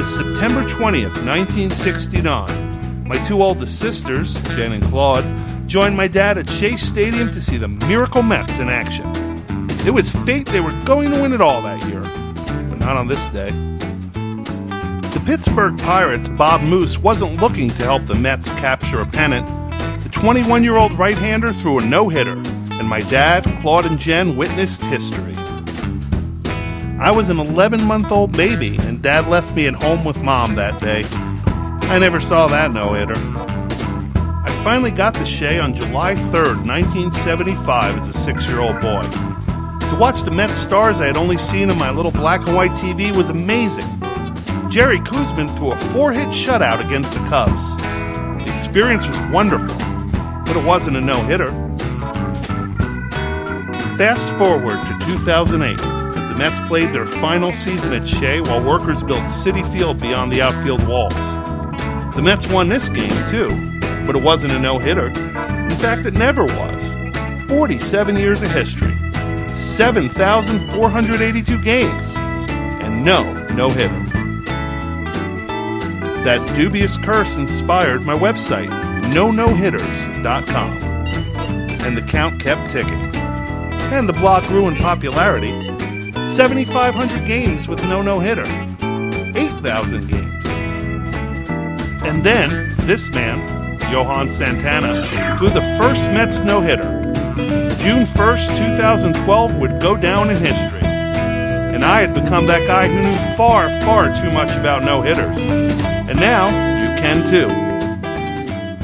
was September 20th, 1969. My two oldest sisters, Jen and Claude, joined my dad at Shea Stadium to see the Miracle Mets in action. It was fate they were going to win it all that year, but not on this day. The Pittsburgh Pirates' Bob Moose wasn't looking to help the Mets capture a pennant. The 21 year old right hander threw a no hitter, and my dad, Claude, and Jen witnessed history. I was an 11 month old baby, and dad left me at home with mom that day. I never saw that no hitter. I finally got the Shea on July 3rd, 1975, as a six year old boy. To watch the Mets stars I had only seen on my little black and white TV was amazing. Jerry Koosman threw a four hit shutout against the Cubs. The experience was wonderful, but it wasn't a no hitter. Fast forward to 2008 Mets played their final season at Shea while workers built Citi Field beyond the outfield walls. The Mets won this game too, but it wasn't a no hitter. In fact, it never was. 47 years of history, 7,482 games, and no no hitter. That dubious curse inspired my website, no no hitters.com. And the count kept ticking. And the blog grew in popularity 7,500 games with no no hitter, 8,000 games. And then this man, Johan Santana, threw the first Mets no hitter. June 1st, 2012 would go down in history. And I had become that guy who knew far, far too much about no hitters. And now you can too.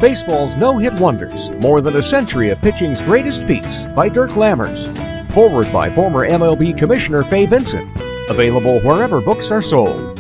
Baseball's No Hit Wonders More Than a Century of Pitching's Greatest Feats by Dirk Lammers. Foreword by former MLB Commissioner Fay Vincent. Available wherever books are sold.